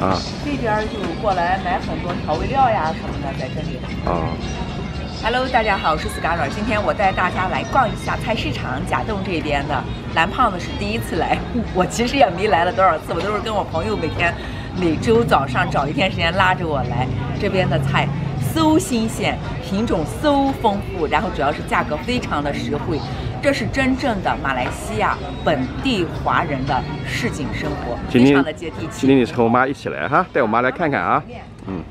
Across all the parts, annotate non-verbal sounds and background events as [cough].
啊。这边就过来买很多调味料呀什么的，在这里。啊。Hello，大家好，我是 Scarra。今天我带大家来逛一下菜市场，甲洞这边的。蓝胖子是第一次来，我其实也没来了多少次，我都是跟我朋友每天每周早上找一天时间拉着我来。这边的菜 so 新鲜，品种 so 丰富，然后主要是价格非常的实惠。这是真正的马来西亚本地华人的市井生活，非常的接地气。今天你是和我妈一起来哈，带我妈来看看啊，嗯。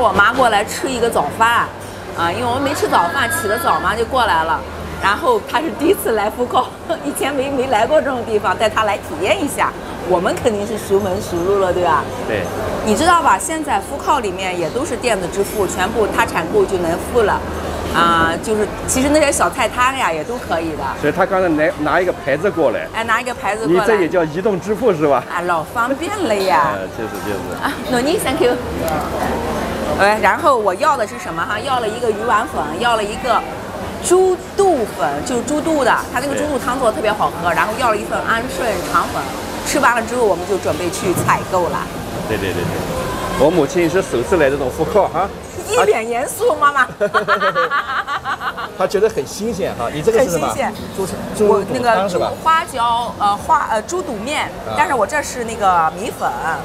我妈过来吃一个早饭，啊，因为我们没吃早饭，起得早嘛，就过来了。然后她是第一次来福考，[laughs] 以前没没来过这种地方，带她来体验一下。我们肯定是熟门熟路了，对吧？对。你知道吧？现在福靠里面也都是电子支付，全部他产购就能付了。啊，就是其实那些小菜摊呀，也都可以的。所以他刚才拿拿一个牌子过来，哎，拿一个牌子过来。你这也叫移动支付是吧？啊，老方便了呀。[laughs] 就是就是。啊，诺尼，Thank you。哎，然后我要的是什么哈？要了一个鱼丸粉，要了一个猪肚粉，就是猪肚的，它那个猪肚汤做的特别好喝。然后要了一份安顺肠粉，吃完了之后我们就准备去采购了。对对对对，我母亲是首次来这种复刻哈，一脸严肃，妈妈。[laughs] 他觉得很新鲜哈，你这个是什么？猪猪那个猪花椒呃花呃猪肚面，但是我这是那个米粉啊。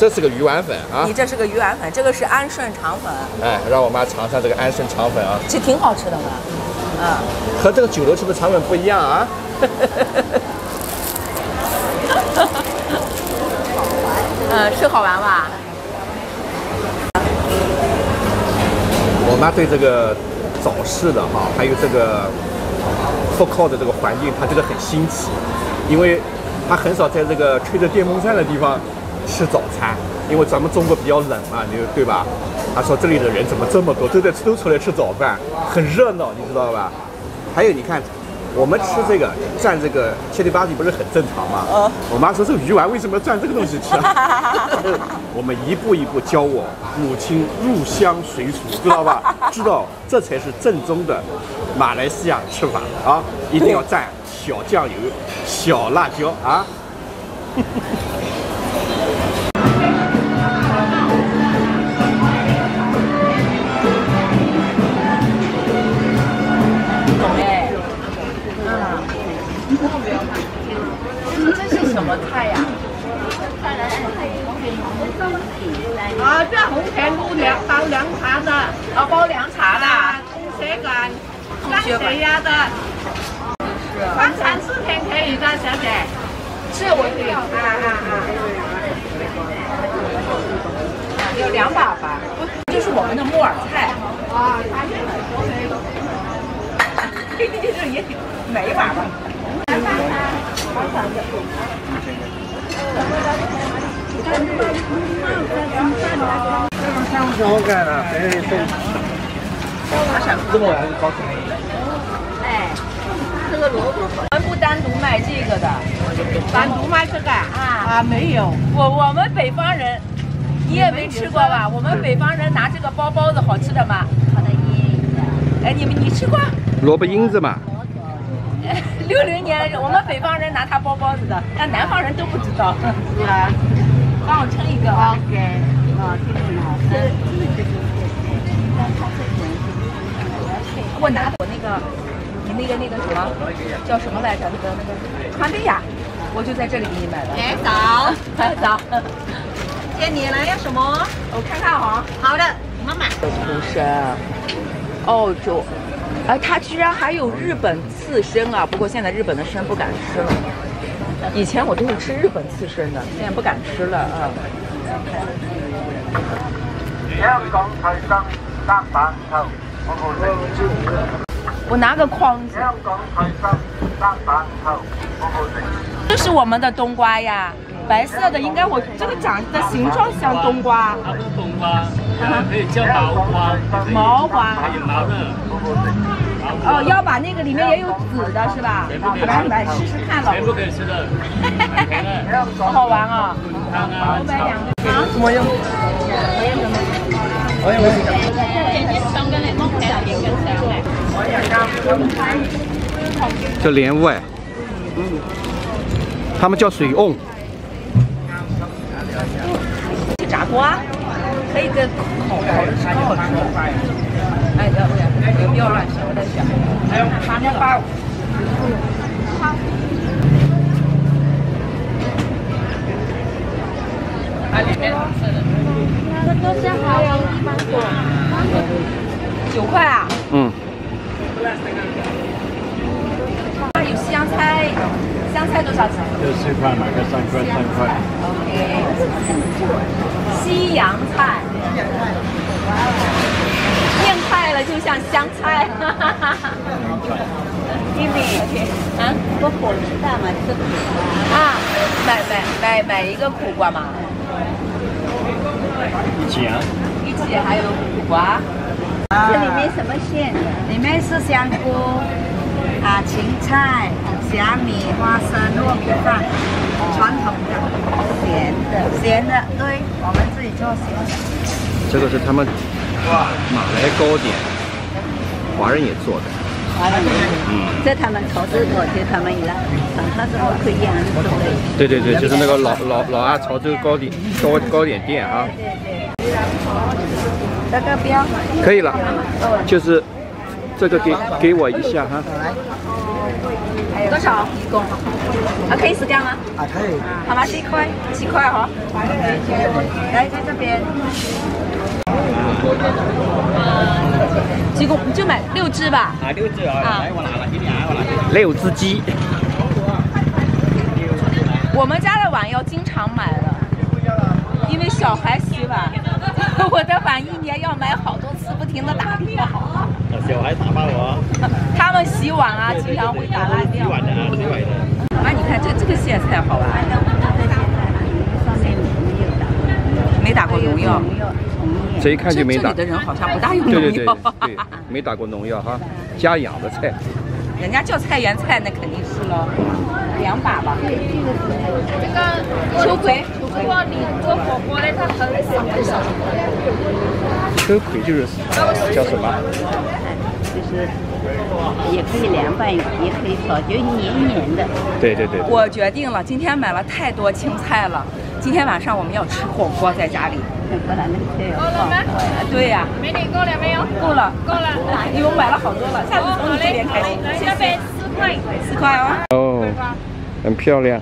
这是个鱼丸粉啊！你这是个鱼丸粉，这个是安顺肠粉。哎，让我妈尝尝这个安顺肠粉啊！其实挺好吃的嘛，嗯。和这个酒楼吃的肠粉不一样啊！[laughs] 嗯，是好玩吧？我妈对这个早市的哈，还有这个 c o 的这个环境，她觉得很新奇，因为她很少在这个吹着电风扇的地方。吃早餐，因为咱们中国比较冷嘛，你对吧？他说这里的人怎么这么多，都在都出来吃早饭，很热闹，你知道吧？还有你看，我们吃这个蘸这个切里巴底不是很正常吗？我妈说这个鱼丸为什么要蘸这个东西吃？[laughs] 我们一步一步教我母亲入乡随俗，知道吧？[laughs] 知道这才是正宗的马来西亚吃法啊！一定要蘸小酱油、小辣椒啊！什么菜呀？啊，这红甜露凉包凉茶的，啊，包凉茶的，猪血管，高血压的，放三四天可以的，小姐。是，我有。啊啊啊！有两把吧？就是我们的木耳菜。啊，它也很多。这 [laughs] 也买一把吧。这好干啊，还是送。这么还是高层。哎，这个萝卜，我们不单独卖这个的，单独卖这个啊？啊，没有。我我们北方人，你也没吃过吧？我们北方人拿这个包包子，好吃的吗？好的耶。哎，你们你吃过？萝卜缨子嘛。[laughs] 六零年，我们北方人拿它包包子的，但南方人都不知道。是啊，帮我称一个啊。OK，啊，这个很好吃。我拿我那个，你那个那个什么，叫什么来着？那个那个川贝呀，我就在这里给你买的。哎，早，早。姐，[laughs] 你来要什么？我看看哈。好的，妈妈。出生，澳洲。哎，它居然还有日本刺身啊！不过现在日本的参不敢吃了。以前我都是吃日本刺身的，现在不敢吃了啊。我拿个筐子。这是我们的冬瓜呀，白色的，应该我这个长的形状像冬瓜。它是冬瓜，可以叫毛瓜。毛瓜。还有毛哦，要把那个里面也有籽的是吧？来来试试看了。全部可以吃的，好好玩啊！五百两个啊？怎么用？这莲雾哎，他们叫水瓮。炸瓜，可以跟烤烤的吃好吃。哎，要不要不要乱说，我在选。八点八五好。这都是好有一芒果。九块啊？嗯，啊，有香菜，香菜多少钱六十块买个三块三块。？OK。西洋菜，变态了，就像香菜。玉米，啊，我火鸡蛋嘛，就是苦瓜。啊，买买买买一个苦瓜嘛，一起啊？一起还有苦瓜。这里面什么馅？里面是香菇啊，芹菜、虾米、花生、糯米饭，传统的，咸的，咸的，对，我们自己做咸的。这个是他们哇马来糕点，华人也做的。嗯，这他们炒这个，就他们伊拉，他是不可以样的，对不对？对对对，就是那个老老老阿潮州糕点糕糕点店啊。这个不要，可以了，就是这个给给我一下哈。多少一共？啊，可以撕掉吗？啊，可以。好吗？七块，七块哈。来在这边，几公就买六只吧。啊，六只啊，来我拿了，给你啊我拿。六只鸡，我们家的碗要经常买的，因为小孩洗碗，[laughs] 我的碗一年要买好多次，不停的打掉。小孩打翻我，[laughs] 他们洗碗啊，经常会打烂掉。洗碗的啊，洗碗的。妈，你看这这个苋菜好吧？上面没打过农药。这一看就没打这里。的人好像不大用农对对对。[laughs] 对，没打过农药哈，家养的菜。人家叫菜园菜，那肯定是喽。两把吧。这个秋葵，如果你做火锅的，它很少很少。秋葵就是呃叫什么？就是也可以凉拌，也可以炒，就黏黏的。对对对，我决定了，今天买了太多青菜了。今天晚上我们要吃火锅，在家里。不然那个菜要哦放。啊对呀、美女够了没有？够了，够了。因为我买了好多了，下次从你这边开始。谢谢，四块。四块哦。哦，很漂亮。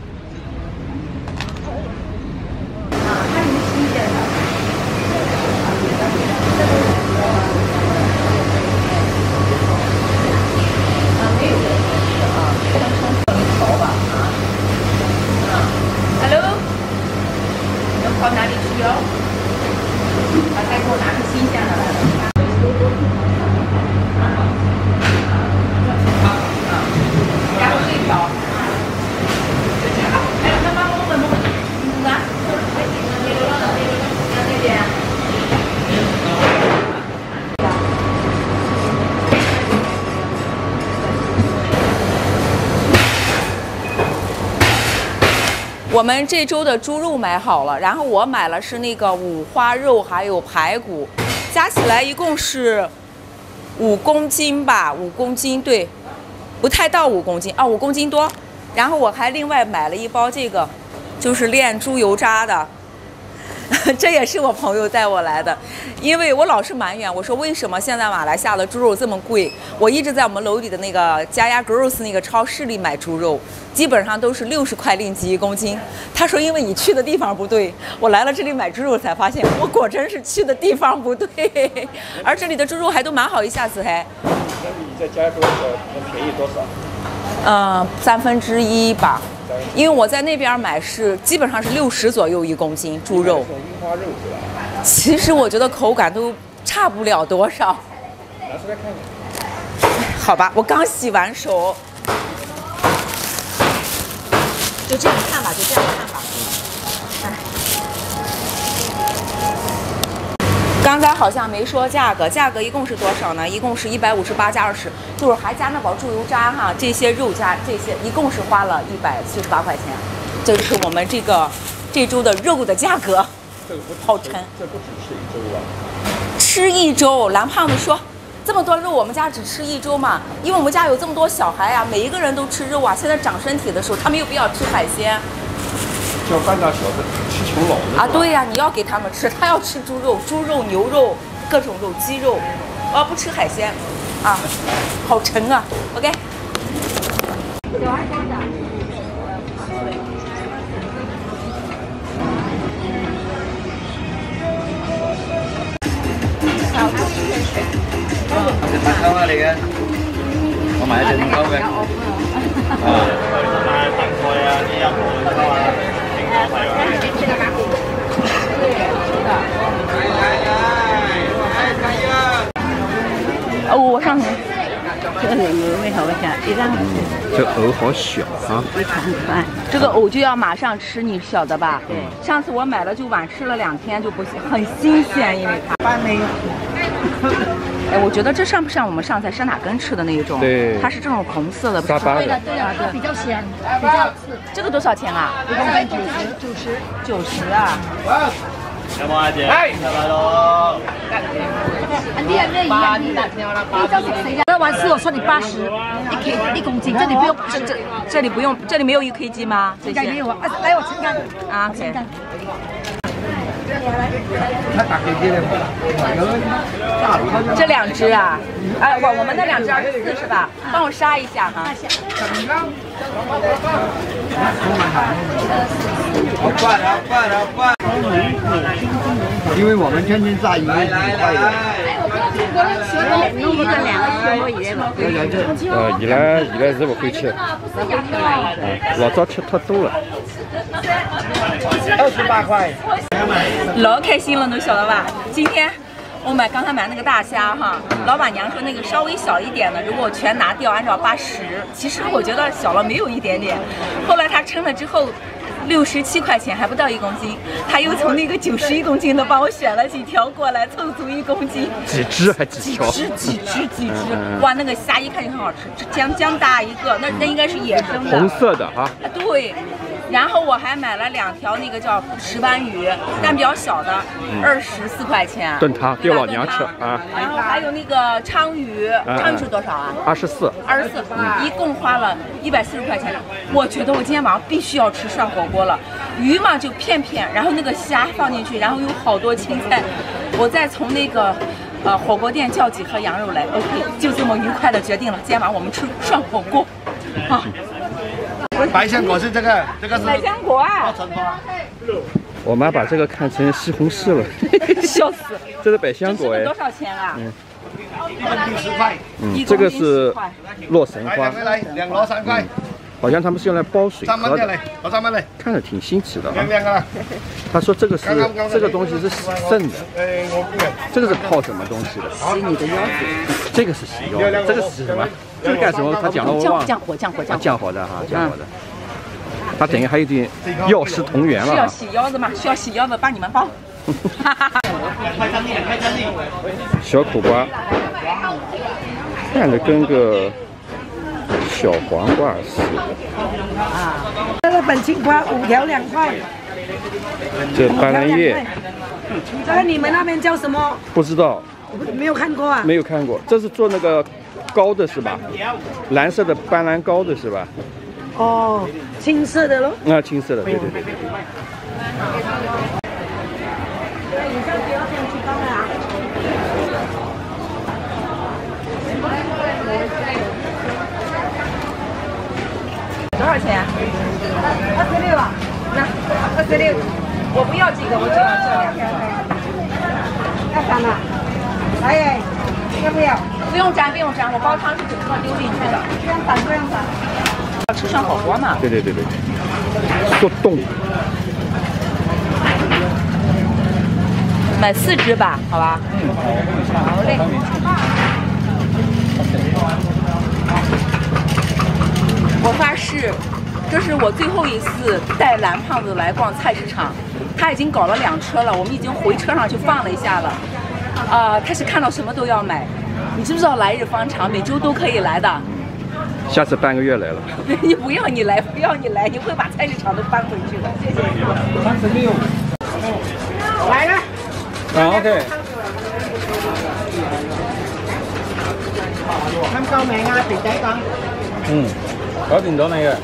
你要跑哪里去哦？把菜给我拿个新鲜的来了。我们这周的猪肉买好了，然后我买了是那个五花肉，还有排骨，加起来一共是五公斤吧，五公斤对，不太到五公斤啊，五公斤多。然后我还另外买了一包这个，就是炼猪油渣的，这也是我朋友带我来的，因为我老是埋怨我说为什么现在马来西亚的猪肉这么贵？我一直在我们楼里的那个佳亚 Girls 那个超市里买猪肉，基本上都是六十块令吉一公斤。他说因为你去的地方不对，我来了这里买猪肉才发现我果真是去的地方不对，[laughs] 而这里的猪肉还都蛮好一下子还。那你在家给我能便宜多少？嗯，三分之一吧，因为我在那边买是基本上是六十左右一公斤猪肉。樱花肉是吧？其实我觉得口感都差不了多少。拿出来看看。好吧，我刚洗完手，就这样看吧，就这样看吧。刚才好像没说价格，价格一共是多少呢？一共是一百五十八加二十，就是还加那包猪油渣哈，这些肉加这些一共是花了一百七十八块钱，这就是我们这个这周的肉的价格，这个不好沉。这不只吃一周啊。吃一周，蓝胖子说，这么多肉我们家只吃一周嘛，因为我们家有这么多小孩呀、每一个人都吃肉啊，现在长身体的时候，他们又不要吃海鲜叫半大小子吃穷老的啊，对呀、你要给他们吃，他要吃猪肉、猪肉、牛肉，各种肉，鸡肉，啊，不吃海鲜，啊，好沉啊，OK。隻白溝啊嚟嘅，我買一隻五溝嘅。啊，大大上去。这里有没好讲，一张这鹅好小啊！非常可爱。这个藕就要马上吃，你晓得吧？对。上次我买了就晚吃了两天就不行，很新鲜，因为它。班没有，[laughs] 哎，我觉得这像不像我们上次在山打根吃的那一种？对它是这种红色的。沙巴的，对的，它比较鲜，比较刺。这个多少钱啊？一共九十，九十。九十啊。有冇啊姐？係，大佬。你也愿意啊？你你就是谁呀？那完事我算你八十，一 K 一公斤，这里不用，这这这里不用，这里没有一 kg 吗？这些应该没有啊。来，我称干。啊，OK。称干。这两只啊，哎，我我们那两只二十四是吧？帮我杀一下哈。好快，好快，好快。因为我们天天炸鱼是很快的。弄一个两个小一点嘛。呃，伊拉伊拉是不会吃，老早吃太多了。二十八块。老开心了，侬晓得吧？今天我买刚才买那个大虾哈，老板娘说那个稍微小一点的，如果全拿掉，按照八十。其实我觉得小了没有一点点。后来他称了之后。六十七块钱还不到一公斤，他又从那个九十一公斤的帮我选了几条过来，凑足一公斤。几只还几几？只几只几只嗯，哇，那个虾一看就很好吃，姜姜大一个，那那应该是野生的。红色的哈，啊，对。然后我还买了两条那个叫石斑鱼，但比较小的，二十四块钱。炖汤给老娘吃啊然后还有那个鲳鱼，嗯鲳鱼是多少啊？二十四。二十四，一共花了一百四十块钱。我觉得我今天晚上必须要吃涮火锅了。鱼嘛就片片，然后那个虾放进去，然后有好多青菜。我再从那个呃火锅店叫几盒羊肉来，OK，就这么愉快的决定了，今天晚上我们吃涮火锅。啊，白香果是这个，这个是百香果啊，我妈把这个看成西红柿了，[laughs] 笑死！这是百香果哎多。少钱啊？嗯六十块，嗯，这个是洛神花来来，两箩三块，好像他们是用来煲水喝的，看着挺新奇的啊靚。靚噶啦。他说这个是这个东西是洗肾的。这个是泡什么东西的？洗你的腰子，这个是洗腰的，这个是什么？这是干什么？他讲了我忘了。降降火降火啊，降火，降火的哈，降火的。他等于还有点药食同源了。需要。洗腰子吗？需要洗腰子，帮你们包。哈哈哈。小苦瓜，看着跟个小黄瓜似的。啊这个本青瓜五条两块，这斑斓叶这个你们那边叫什么？不知道，没有看过啊。没有看过。这是做那个糕的是吧？蓝色的斑斓高的是吧？哦，青色的喽。啊，青色的，对对对对对。多少钱？二十六啊，那二十六，我不要这个，我就要这两个。要散了。哎，要不要？不用粘，不用粘，我煲汤是整个丢进去的。这样散，这样散。要吃涮火锅嘛？对对对对，做冻。买四只吧，好吧？嗯，好嘞。我发誓，这是我最后一次带蓝胖子来逛菜市场。他已经搞了两车了，我们已经回车上去放了一下了。啊、他是看到什么都要买。你知不知道来日方长，每周都可以来的。下次半个月来了。[laughs] 你不要你来，不要你来，你会把菜市场都搬回去的。谢谢你。三十六。来了。啊，OK。啱救命啊，肥仔講。嗯，搞掂咗你嘅。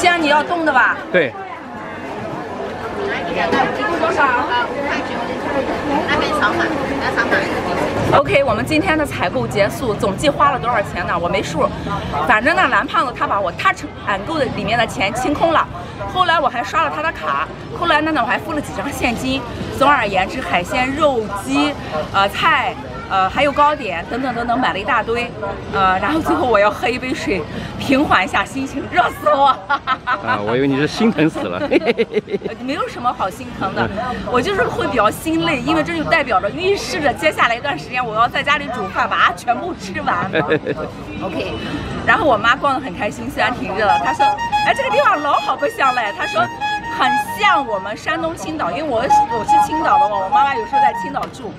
豆浆你要冻的吧？对。一共多少？五块九。那边扫码，来扫码。OK，我们今天的采购结束，总计花了多少钱呢？我没数，反正呢，蓝胖子他把我 Touch 俺购的里面的钱清空了，后来我还刷了他的卡，后来呢呢我还付了几张现金。总而言之，海鲜、肉、鸡、呃菜。呃，还有糕点等等等等，买了一大堆，呃，然后最后我要喝一杯水，平缓一下心情，热死我！啊，我以为你是心疼死了。[laughs] 没有什么好心疼的，我就是会比较心累，因为这就代表着预示着接下来一段时间我要在家里煮饭，把它全部吃完。[laughs] OK，然后我妈逛得很开心，虽然挺热的，她说，哎，这个地方老好不像嘞，她说很像我们山东青岛，因为我我是青岛的嘛，我妈妈有时候在青岛住。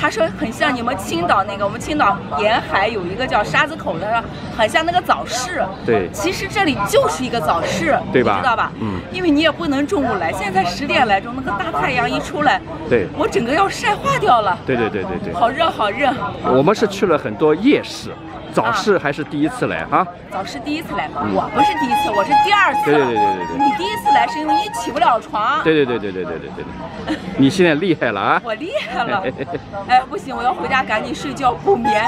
他说很像你们青岛那个，我们青岛沿海有一个叫沙子口的，很像那个早市。对，其实这里就是一个早市，对吧？知道吧？嗯。因为你也不能中午来，现在十点来钟，那个大太阳一出来，对，我整个要晒化掉了。对对对对对。好热好热。我们是去了很多夜市。早市还是第一次来哈？早市第一次来吗，我不是第一次，我是第二次。对对对对对你第一次来是因为你起不了床。对对对对对对对对。你现在厉害了啊！我厉害了。[laughs] 哎，不行，我要回家赶紧睡觉补眠，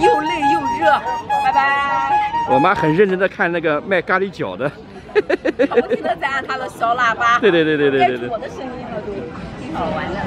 又累又热。拜拜。我妈很认真的看那个卖咖喱饺的。她不停的在按她的小喇叭。对对对对对对对。我的声音了都。好玩的。